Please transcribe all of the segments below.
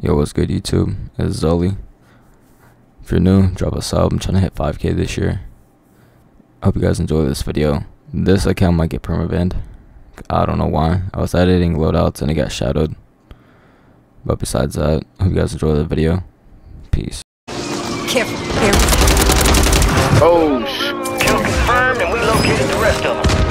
Yo, what's good, YouTube? It's Zully. If you're new, drop a sub. I'm trying to hit 5k this year. Hope you guys enjoy this video. This account might get permabanned. I don't know why. I was editing loadouts and it got shadowed. But besides that, hope you guys enjoy the video. Peace. Careful, careful. Oh, sh- Kill confirmed, and we located the rest of them.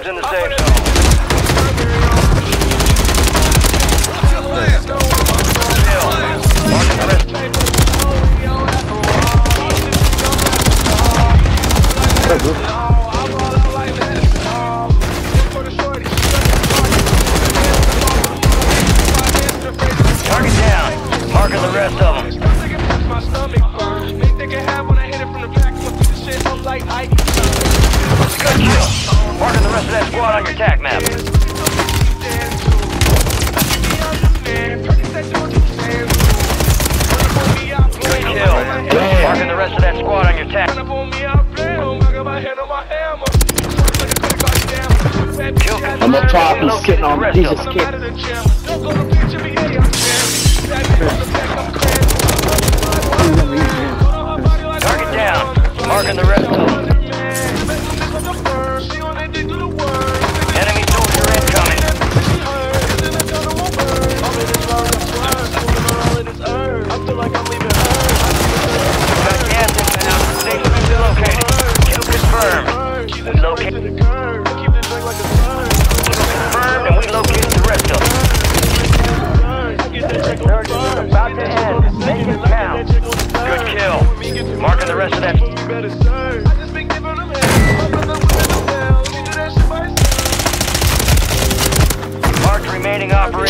Squad's in the safe zone. Kill. Marking the rest. Target down. Marking the rest of them. Good kill. The rest of that squad on your tac map. Good kill. Marking the rest of that squad on your tac. Kill. I'm up top, and he's sitting on, located he's the rest just of Target down. Marking the rest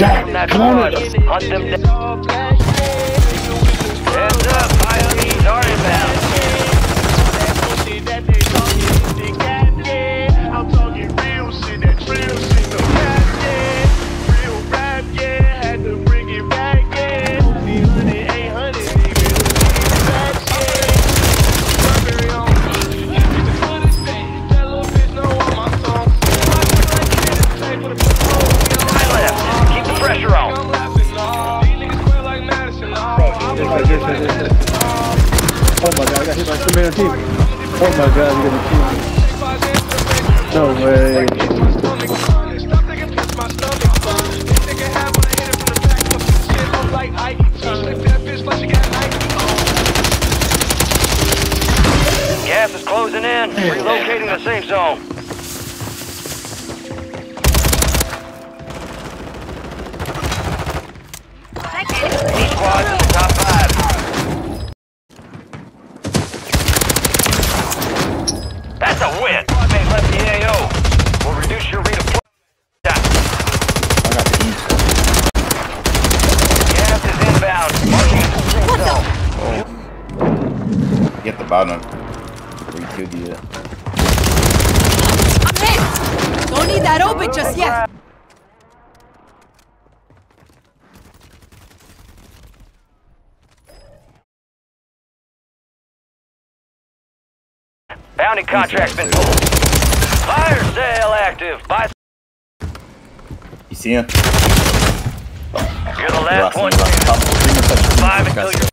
that come on. Hunt them down. Oh my god, I got hit by so many team. Oh my god, you got a team. No way. Gas is closing in. Relocating the safe zone. Bottom. We killed you. I'm hit! Don't need that open just yet. Bounty contract's been pulled. Fire sale active. Buy. You see him? You're the last one. Last top. Bring. Five until you're.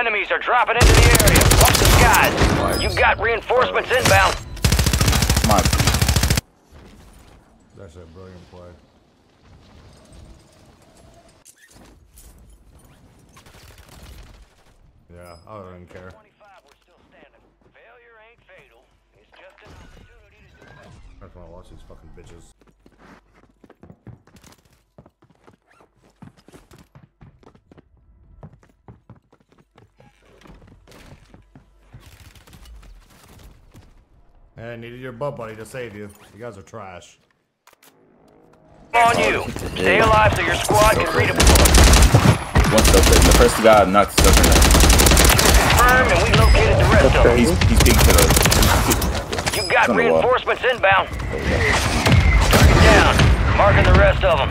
Enemies are dropping into the area. Watch the skies. You've got reinforcements inbound. Come on. That's a brilliant play. Yeah, I don't even care. 25, we're still standing. Failure ain't fatal. It's just an opportunity to do better. I just wanna watch these fucking bitches. I needed your butt buddy to save you. You guys are trash. On you. Stay alive so your squad can read a book. One stuff in. The first guy knocked stuff in Confirm, and we located the rest of them. He's, he's peeking to the. You got reinforcements inbound. Target down. Marking the rest of them.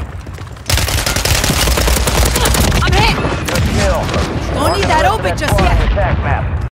I'm hit. Good kill. Don't need that open just yet. Attack map.